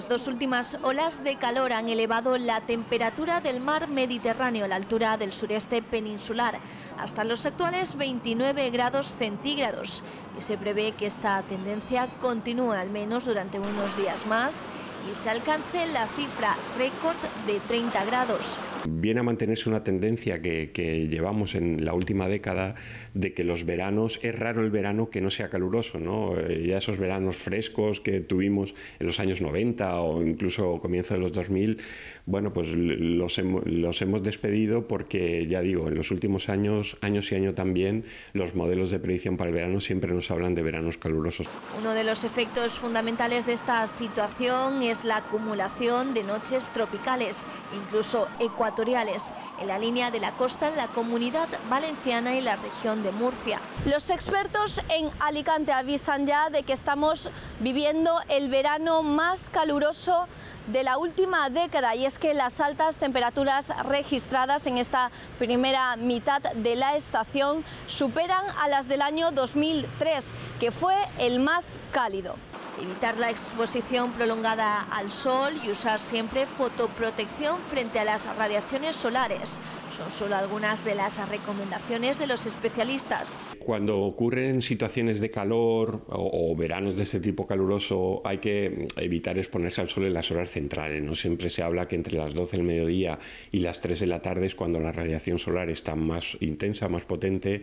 Las dos últimas olas de calor han elevado la temperatura del mar Mediterráneo a la altura del sureste peninsular hasta los actuales 29 grados centígrados. Y se prevé que esta tendencia continúe al menos durante unos días más y se alcance la cifra récord de 30 grados. Viene a mantenerse una tendencia que, llevamos en la última década de que los veranos, es raro el verano que no sea caluroso, ¿no? Eh, ya esos veranos frescos que tuvimos en los años 90 o incluso comienzo de los 2000, bueno, pues los, los hemos despedido porque, ya digo, en los últimos años, años y año también, los modelos de predicción para el verano siempre nos hablan de veranos calurosos. Uno de los efectos fundamentales de esta situación es la acumulación de noches tropicales, incluso ecuatoriales, en la línea de la costa en la comunidad valenciana y la región de Murcia. Los expertos en Alicante avisan ya de que estamos viviendo el verano más caluroso de la última década y es que las altas temperaturas registradas en esta primera mitad de la estación superan a las del año 2003, que fue el más cálido evitar la exposición prolongada al sol y usar siempre fotoprotección frente a las radiaciones solares. Son solo algunas de las recomendaciones de los especialistas. Cuando ocurren situaciones de calor o, veranos de este tipo caluroso, hay que evitar exponerse al sol en las horas centrales. No siempre se habla que entre las 12 del mediodía y las 3 de la tarde es cuando la radiación solar está más intensa, más potente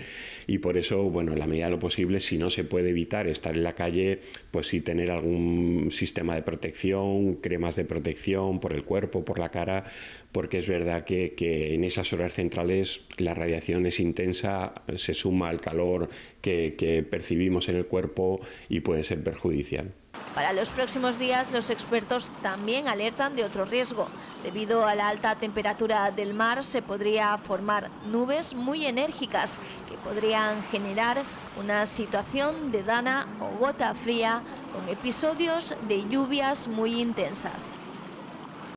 y por eso, bueno, en la medida de lo posible, si no se puede evitar estar en la calle, pues sí tener algún sistema de protección, cremas de protección por el cuerpo, por la cara, porque es verdad que, en esas horas centrales la radiación es intensa, se suma al calor que, que percibimos en el cuerpo y puede ser perjudicial. Para los próximos días, los expertos también alertan de otro riesgo. Debido a la alta temperatura del mar, se podría formar nubes muy enérgicas que podrían generar una situación de dana o gota fría con episodios de lluvias muy intensas.